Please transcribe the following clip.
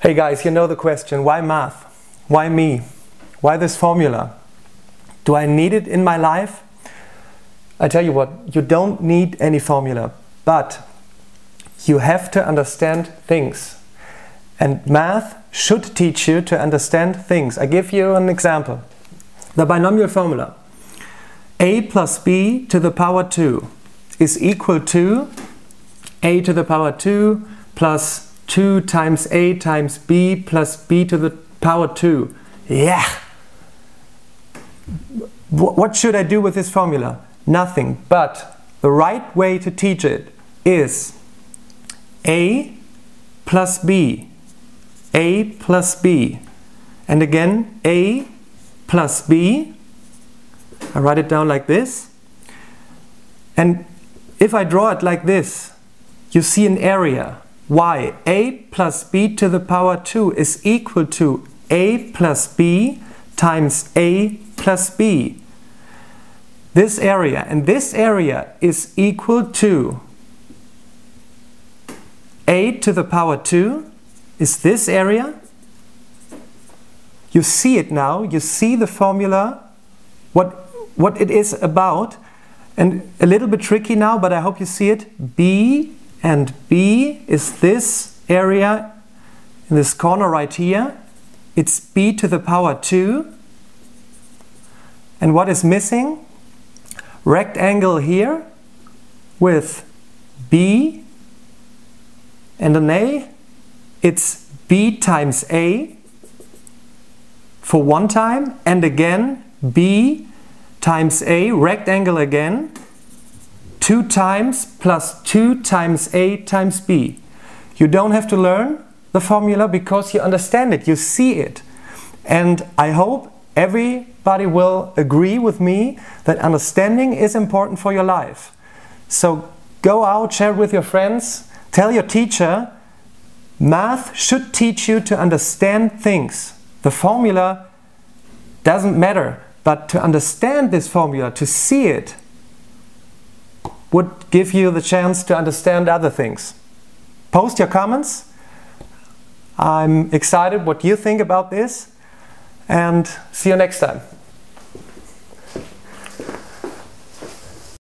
Hey guys, you know the question, why math? Why me? Why this formula? Do I need it in my life? I tell you what, you don't need any formula, but you have to understand things. And math should teach you to understand things. I give you an example. The binomial formula. a plus b to the power 2 is equal to a to the power 2 plus 2 times a times b plus b to the power 2. Yeah! What should I do with this formula? Nothing, but the right way to teach it is a plus b, a plus b, and again a plus b. I write it down like this. And if I draw it like this, you see an area. Y, a plus b to the power 2 is equal to a plus b times a plus b. This area and this area is equal to a to the power 2 is this area. You see it now, you see the formula, what, what it is about. And a little bit tricky now, but I hope you see it. B and B is this area in this corner right here. It's B to the power 2. And what is missing? Rectangle here with B and an A. It's B times A for one time and again B times A, rectangle again, 2 times plus 2 times A times B. You don't have to learn the formula because you understand it, you see it. And I hope everybody will agree with me that understanding is important for your life. So go out, share it with your friends, tell your teacher, math should teach you to understand things. The formula doesn't matter. But to understand this formula, to see it, would give you the chance to understand other things. Post your comments. I'm excited what you think about this and see you next time.